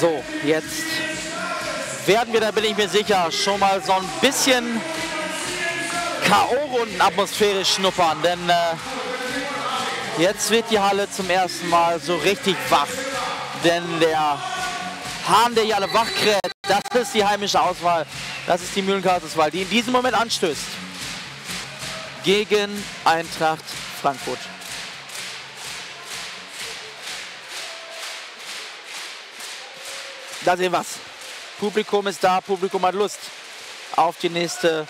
So, jetzt werden wir, da bin ich mir sicher, schon mal so ein bisschen K.O.-Runden-Atmosphäre schnuppern, denn äh, jetzt wird die Halle zum ersten Mal so richtig wach. Denn der Hahn, der hier alle wach kräht, das ist die heimische Auswahl, das ist die Mühlenkarteswahl, die in diesem Moment anstößt gegen Eintracht Frankfurt. Da sehen wir es. Publikum ist da, Publikum hat Lust auf die nächste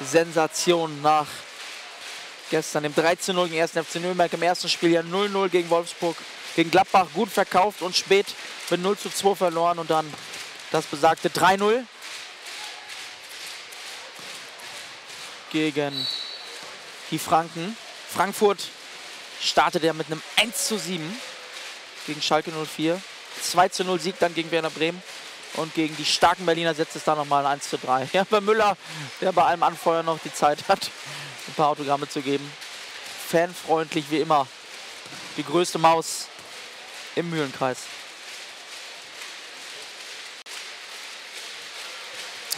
Sensation nach gestern dem 13-0 gegen 1. FC Nürnberg. Im ersten Spiel ja 0-0 gegen Wolfsburg, gegen Gladbach gut verkauft und spät mit 0 zu 2 verloren und dann das besagte 3-0 gegen die Franken. Frankfurt startet ja mit einem 1 zu 7 gegen Schalke 04. 2 zu 0 Sieg dann gegen Werner Bremen. Und gegen die starken Berliner setzt es da nochmal ein 1 zu 3. Ja, bei Müller, der bei allem Anfeuern noch die Zeit hat, ein paar Autogramme zu geben. Fanfreundlich wie immer. Die größte Maus im Mühlenkreis.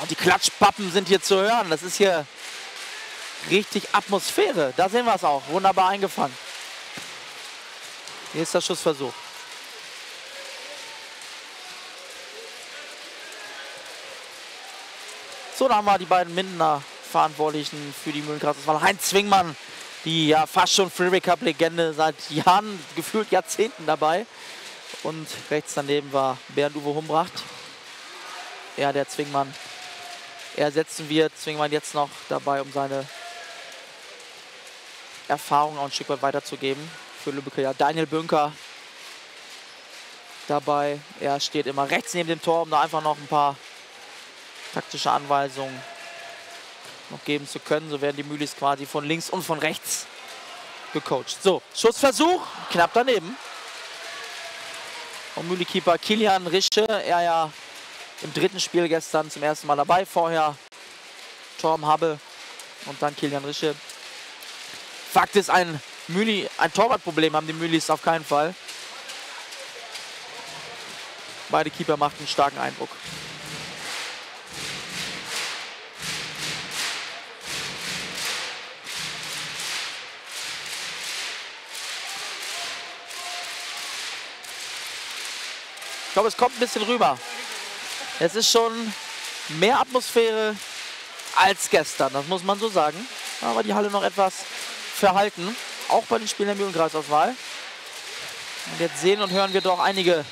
Und die Klatschpappen sind hier zu hören. Das ist hier richtig Atmosphäre. Da sehen wir es auch. Wunderbar eingefangen. Hier ist der Schussversuch. So, da haben wir die beiden Mindener Verantwortlichen für die Mühlenkratzer. Das war Heinz Zwingmann, die ja fast schon Freeway Cup Legende seit Jahren, gefühlt Jahrzehnten dabei. Und rechts daneben war Bernd Uwe Humbracht. Ja, der Zwingmann ersetzen wir Zwingmann jetzt noch dabei, um seine Erfahrung auch ein Stück weit weiterzugeben für Lübeck. Ja, Daniel Bünker dabei. Er steht immer rechts neben dem Tor, um da einfach noch ein paar taktische Anweisungen noch geben zu können. So werden die Mühlis quasi von links und von rechts gecoacht. So, Schussversuch, knapp daneben. Und Mühlekeeper Kilian Rische, er ja im dritten Spiel gestern zum ersten Mal dabei. Vorher Torm Habbe und dann Kilian Rische. Fakt ist, ein, Mühli, ein Torwartproblem haben die Mühlis auf keinen Fall. Beide Keeper machten einen starken Eindruck. Ich glaube, es kommt ein bisschen rüber. Es ist schon mehr Atmosphäre als gestern, das muss man so sagen. Aber die Halle noch etwas verhalten, auch bei den Spielen der Mühlenkreisauswahl. Und jetzt sehen und hören wir doch einige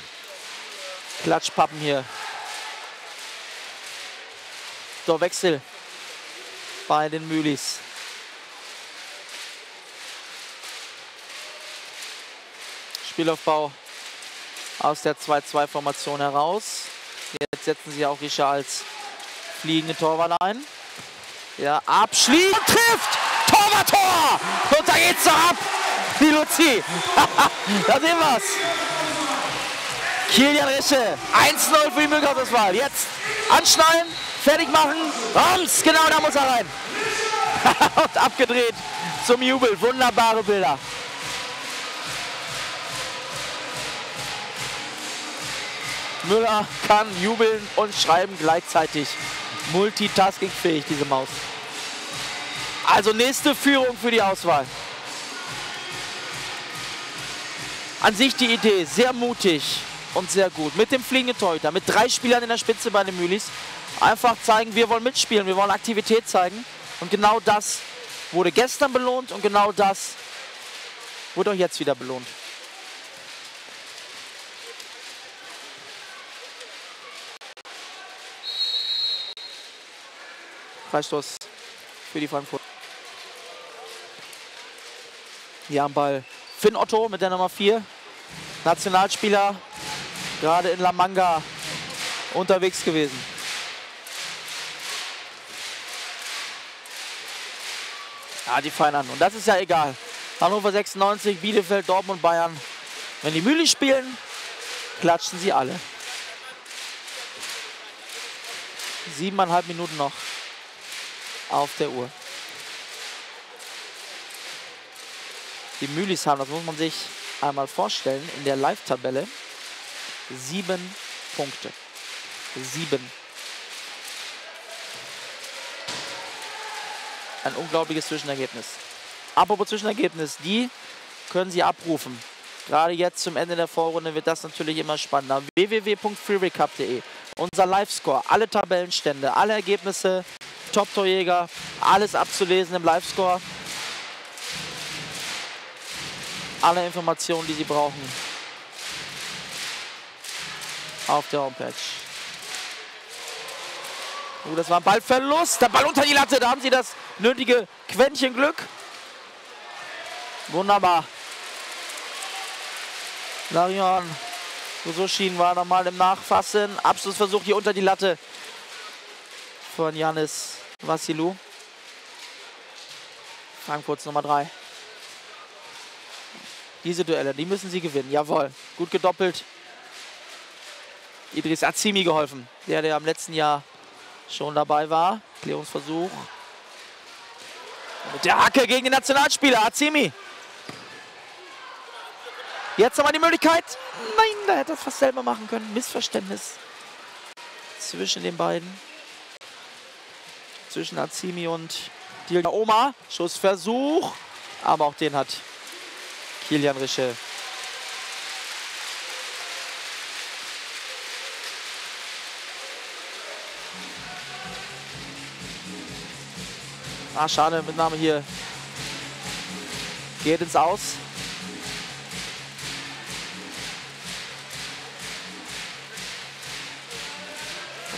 Klatschpappen hier. So, Wechsel bei den Mühlis. Spielaufbau aus der 2-2-Formation heraus. Jetzt setzen sie auch Rischer als fliegende Torwart ein. Ja, abschließt und trifft! Torwart-Tor! Und da geht's doch ab! Die Luzi! da sehen wir's! Kilian Rische, 1-0 für die Müllgausauswahl. Jetzt anschnallen, fertig machen. Rams, genau da muss er rein. und abgedreht zum Jubel. Wunderbare Bilder. Müller kann jubeln und schreiben gleichzeitig. Multitasking-fähig, diese Maus. Also nächste Führung für die Auswahl. An sich die Idee, sehr mutig und sehr gut. Mit dem fliegenden Torhüter, mit drei Spielern in der Spitze bei den Mühlis. Einfach zeigen, wir wollen mitspielen, wir wollen Aktivität zeigen. Und genau das wurde gestern belohnt und genau das wurde auch jetzt wieder belohnt. Freistoß für die Frankfurt. Hier am Ball Finn Otto mit der Nummer 4. Nationalspieler, gerade in La Manga unterwegs gewesen. Ja, die fallen an. Und das ist ja egal. Hannover 96, Bielefeld, Dortmund, Bayern. Wenn die Mühle spielen, klatschen sie alle. Siebeneinhalb Minuten noch auf der Uhr. Die Mühlis haben, das muss man sich einmal vorstellen in der Live-Tabelle. Sieben Punkte. Sieben. Ein unglaubliches Zwischenergebnis. Apropos Zwischenergebnis, die können Sie abrufen. Gerade jetzt zum Ende der Vorrunde wird das natürlich immer spannender. www.freerecup.de Unser Live-Score, alle Tabellenstände, alle Ergebnisse, Top-Torjäger, alles abzulesen im Live-Score. Alle Informationen, die Sie brauchen, auf der Homepage. Oh, das war ein Ballverlust. Der Ball unter die Latte. Da haben Sie das nötige Quäntchen Glück. Wunderbar. Larion Gusoshin war nochmal im Nachfassen. Abschlussversuch hier unter die Latte von Janis Vassilou. Frankfurts Nummer 3. Diese Duelle, die müssen sie gewinnen. Jawohl. Gut gedoppelt. Idris Azimi geholfen. Der, der am letzten Jahr schon dabei war. Klärungsversuch. Mit der Hacke gegen den Nationalspieler. Azimi. Jetzt haben wir die Möglichkeit. Nein, da hätte er es fast selber machen können. Missverständnis zwischen den beiden. Zwischen Azimi und Dilda Oma. Schussversuch. Aber auch den hat Kilian Rische. Ah, schade, Mitnahme hier. Geht ins Aus.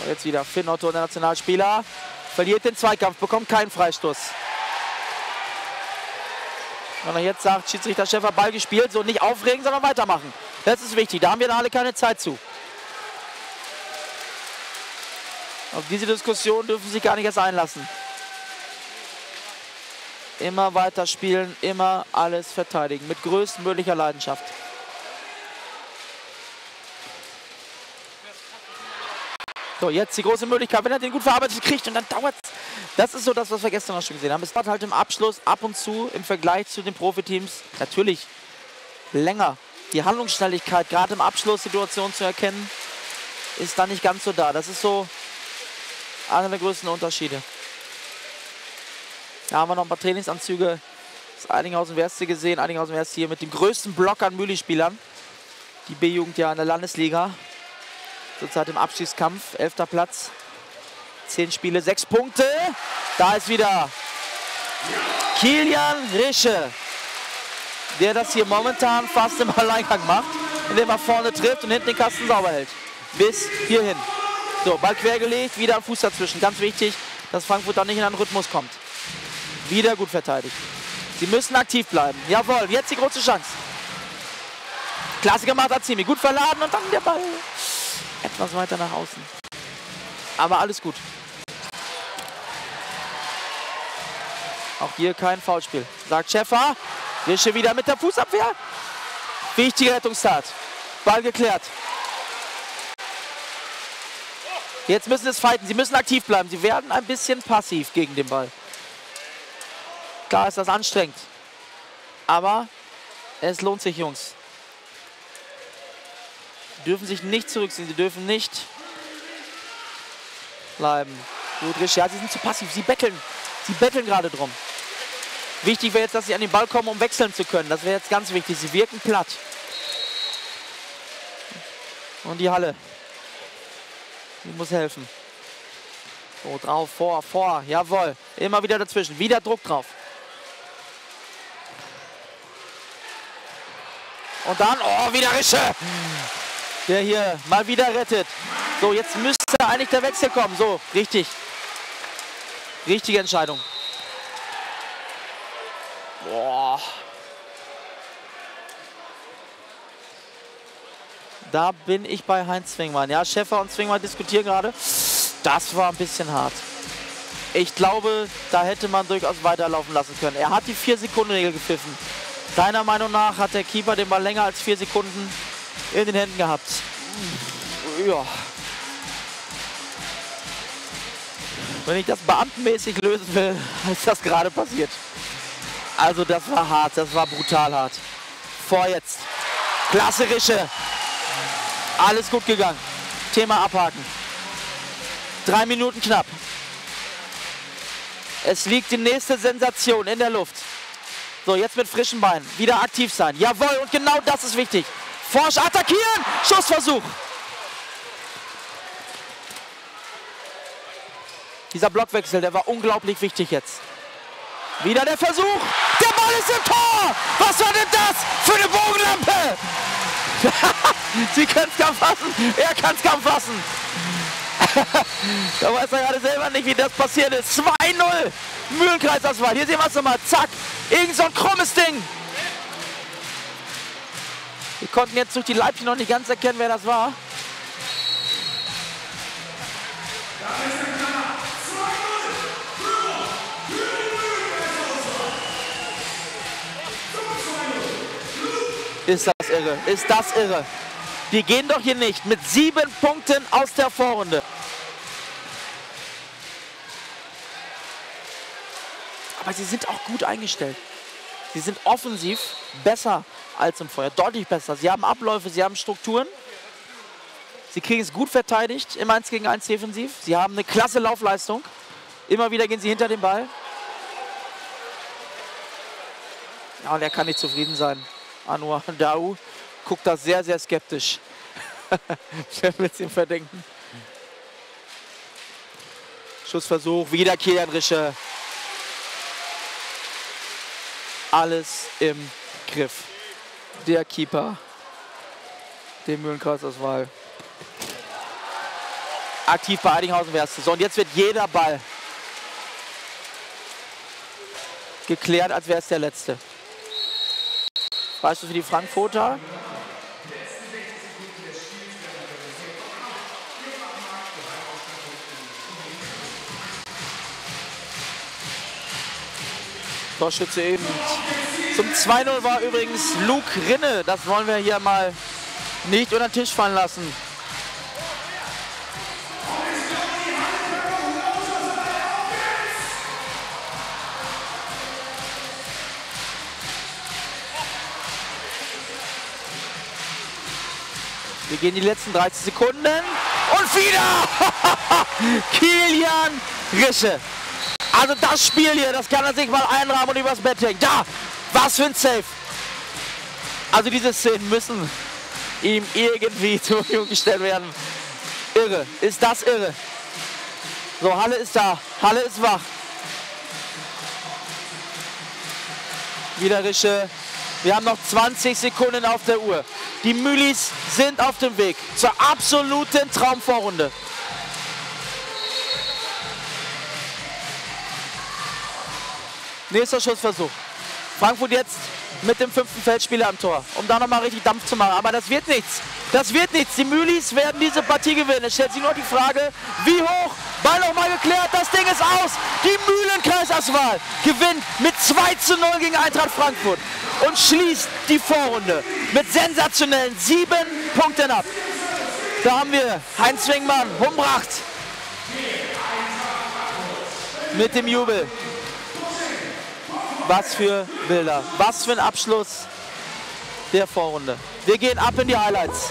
Jetzt wieder Finn Otto, der Nationalspieler. Verliert den Zweikampf, bekommt keinen Freistoß. Er jetzt sagt, Schiedsrichter Schäfer, Ball gespielt, so nicht aufregen, sondern weitermachen. Das ist wichtig, da haben wir alle keine Zeit zu. Auf diese Diskussion dürfen Sie sich gar nicht erst einlassen. Immer weiter spielen, immer alles verteidigen, mit größtmöglicher Leidenschaft. So, jetzt die große Möglichkeit, wenn er den gut verarbeitet kriegt und dann dauert. Das ist so das, was wir gestern auch schon gesehen haben. Es dauert halt im Abschluss ab und zu im Vergleich zu den Profiteams natürlich länger. Die Handlungsschnelligkeit, gerade im Abschluss Situationen zu erkennen, ist da nicht ganz so da. Das ist so einer der größten Unterschiede. Da haben wir noch ein paar Trainingsanzüge Das Eidinghausen Werste gesehen. Eidinghausen Werste hier mit dem größten Block an Mühli-Spielern. Die B-Jugend ja in der Landesliga. Zurzeit im Abstiegskampf. Elfter Platz. Zehn Spiele, sechs Punkte. Da ist wieder Kilian Rische, der das hier momentan fast im Alleingang macht, indem er vorne trifft und hinten den Kasten sauber hält. Bis hierhin. So, Ball quergelegt, wieder ein Fuß dazwischen. Ganz wichtig, dass Frankfurt da nicht in einen Rhythmus kommt. Wieder gut verteidigt. Sie müssen aktiv bleiben. Jawohl, jetzt die große Chance. Klasse gemacht, Azimi. Gut verladen und dann der Ball etwas weiter nach außen. Aber alles gut. Auch hier kein Foulspiel. Sagt Schäfer. Rische wieder mit der Fußabwehr. Wichtige Rettungstat. Ball geklärt. Jetzt müssen sie es fighten. Sie müssen aktiv bleiben. Sie werden ein bisschen passiv gegen den Ball. Klar ist das anstrengend. Aber es lohnt sich, Jungs dürfen sich nicht zurückziehen. Sie dürfen nicht bleiben. Ludrich, ja, sie sind zu passiv. Sie betteln. Sie betteln gerade drum. Wichtig wäre jetzt, dass sie an den Ball kommen, um wechseln zu können. Das wäre jetzt ganz wichtig. Sie wirken platt. Und die Halle. Die muss helfen. So, drauf, vor, vor. Jawohl. Immer wieder dazwischen. Wieder Druck drauf. Und dann, oh, wieder Rische der hier mal wieder rettet. So, jetzt müsste eigentlich der Wechsel kommen. So, richtig. Richtige Entscheidung. Boah. Da bin ich bei Heinz Zwingmann. Ja, Schäfer und Zwingmann diskutieren gerade. Das war ein bisschen hart. Ich glaube, da hätte man durchaus weiterlaufen lassen können. Er hat die 4-Sekunden-Regel gepfiffen. Seiner Meinung nach hat der Keeper den Ball länger als 4 Sekunden in den Händen gehabt. Ja. Wenn ich das beamtenmäßig lösen will, ist das gerade passiert. Also das war hart, das war brutal hart. Vor jetzt. Klasse Rische. Alles gut gegangen. Thema abhaken. Drei Minuten knapp. Es liegt die nächste Sensation in der Luft. So, jetzt mit frischen Beinen. Wieder aktiv sein. Jawohl, und genau das ist wichtig. Forsch attackieren. Schussversuch. Dieser Blockwechsel, der war unglaublich wichtig jetzt. Wieder der Versuch. Der Ball ist im Tor. Was war denn das für eine Bogenlampe? Sie können es kaum fassen. Er kann es kaum fassen. da weiß er gerade selber nicht, wie das passiert ist. 2-0. Mühlenkreisauswahl. Hier sehen wir es nochmal. Zack. Irgend so ein krummes Ding. Wir konnten jetzt durch die Leibchen noch nicht ganz erkennen, wer das war. Ist das irre, ist das irre. Die gehen doch hier nicht mit sieben Punkten aus der Vorrunde. Aber sie sind auch gut eingestellt. Sie sind offensiv besser als im Feuer, deutlich besser. Sie haben Abläufe, sie haben Strukturen. Sie kriegen es gut verteidigt im 1 gegen 1 defensiv. Sie haben eine klasse Laufleistung. Immer wieder gehen sie hinter den Ball. Ja, und er kann nicht zufrieden sein. Anwar Dau guckt da sehr, sehr skeptisch. Wer wird es ihm verdenken? Schussversuch, wieder Kilian Rische. Alles im Griff. Der Keeper, dem Mühlenkreisauswahl. Aktiv bei Eidinghausen wärst du. So, und jetzt wird jeder Ball geklärt, als wäre es der letzte. Freistoß für die Frankfurter. Torschütze eben. Zum 2-0 war übrigens Luke Rinne. Das wollen wir hier mal nicht unter den Tisch fallen lassen. Wir gehen die letzten 30 Sekunden. Und wieder Kilian Rische. Also das Spiel hier, das kann er sich mal einrahmen und übers Bett hängen. Da, was für ein Safe. Also diese Szenen müssen ihm irgendwie zur Verfügung gestellt werden. Irre, ist das irre. So, Halle ist da, Halle ist wach. Wieder Rische wir haben noch 20 Sekunden auf der Uhr. Die Mühlis sind auf dem Weg zur absoluten Traumvorrunde. Nächster Schussversuch. Frankfurt jetzt mit dem fünften Feldspieler am Tor, um da nochmal richtig Dampf zu machen. Aber das wird nichts. Das wird nichts. Die Mühlis werden diese Partie gewinnen. Es stellt sich nur die Frage, wie hoch. Ball nochmal geklärt. Das Ding ist aus. Die Mühlenkreisauswahl gewinnt mit 2 zu 0 gegen Eintracht Frankfurt und schließt die Vorrunde mit sensationellen sieben Punkten ab. Da haben wir Heinz Wingmann, Humbracht mit dem Jubel. Was für Bilder, was für ein Abschluss der Vorrunde. Wir gehen ab in die Highlights.